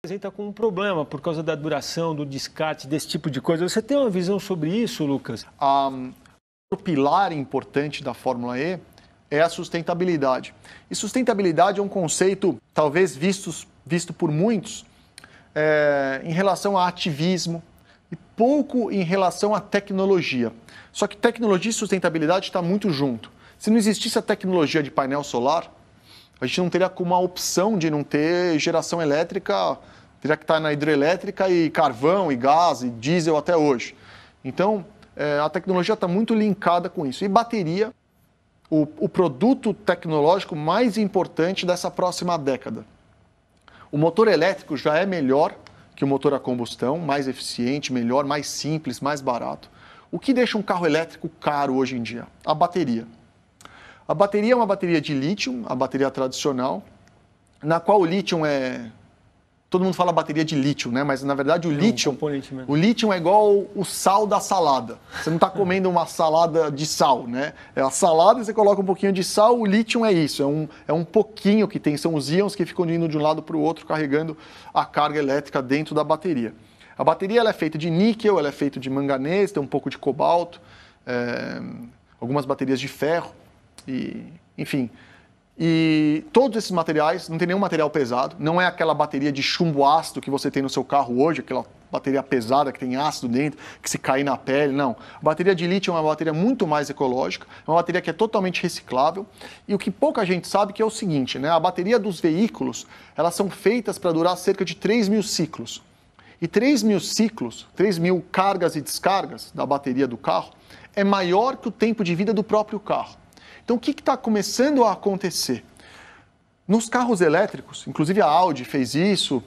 apresenta como um problema por causa da duração, do descarte, desse tipo de coisa. Você tem uma visão sobre isso, Lucas? Um, o pilar importante da Fórmula E é a sustentabilidade. E sustentabilidade é um conceito, talvez vistos, visto por muitos, é, em relação a ativismo e pouco em relação à tecnologia. Só que tecnologia e sustentabilidade está muito junto. Se não existisse a tecnologia de painel solar, a gente não teria como a opção de não ter geração elétrica, teria que estar na hidrelétrica e carvão e gás e diesel até hoje. Então, é, a tecnologia está muito linkada com isso. E bateria, o, o produto tecnológico mais importante dessa próxima década. O motor elétrico já é melhor que o motor a combustão, mais eficiente, melhor, mais simples, mais barato. O que deixa um carro elétrico caro hoje em dia? A bateria. A bateria é uma bateria de lítio, a bateria tradicional, na qual o lítio é todo mundo fala bateria de lítio, né? Mas na verdade o é lítio, um o lítio é igual o sal da salada. Você não está comendo uma salada de sal, né? É a salada você coloca um pouquinho de sal, o lítio é isso, é um, é um pouquinho que tem, são os íons que ficam indo de um lado para o outro carregando a carga elétrica dentro da bateria. A bateria ela é feita de níquel, ela é feita de manganês, tem um pouco de cobalto, é, algumas baterias de ferro. E, enfim, e todos esses materiais, não tem nenhum material pesado, não é aquela bateria de chumbo ácido que você tem no seu carro hoje, aquela bateria pesada que tem ácido dentro, que se cair na pele, não. A bateria de lítio é uma bateria muito mais ecológica, é uma bateria que é totalmente reciclável. E o que pouca gente sabe que é o seguinte, né? A bateria dos veículos, elas são feitas para durar cerca de 3 mil ciclos. E 3 mil ciclos, 3 mil cargas e descargas da bateria do carro, é maior que o tempo de vida do próprio carro. Então, o que está começando a acontecer? Nos carros elétricos, inclusive a Audi fez isso,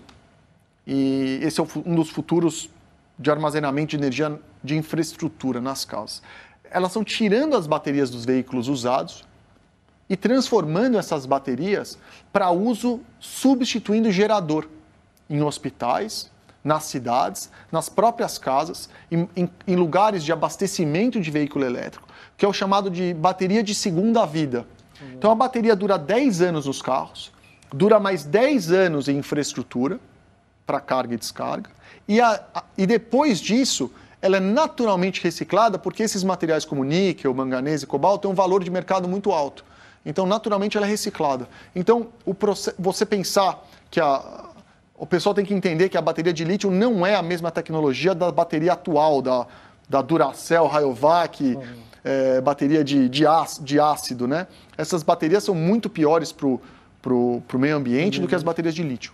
e esse é um dos futuros de armazenamento de energia de infraestrutura nas casas. Elas estão tirando as baterias dos veículos usados e transformando essas baterias para uso substituindo gerador em hospitais, nas cidades, nas próprias casas, em, em, em lugares de abastecimento de veículo elétrico que é o chamado de bateria de segunda vida. Então a bateria dura 10 anos nos carros, dura mais 10 anos em infraestrutura para carga e descarga, e, a, a, e depois disso ela é naturalmente reciclada porque esses materiais como níquel, manganês e cobalto têm um valor de mercado muito alto. Então, naturalmente, ela é reciclada. Então, você pensar que a, o pessoal tem que entender que a bateria de lítio não é a mesma tecnologia da bateria atual, da, da Duracell, Rayovac, uhum é, bateria de, de, de, ácido, né? Essas baterias são muito piores para o meio ambiente uhum. do que as baterias de lítio.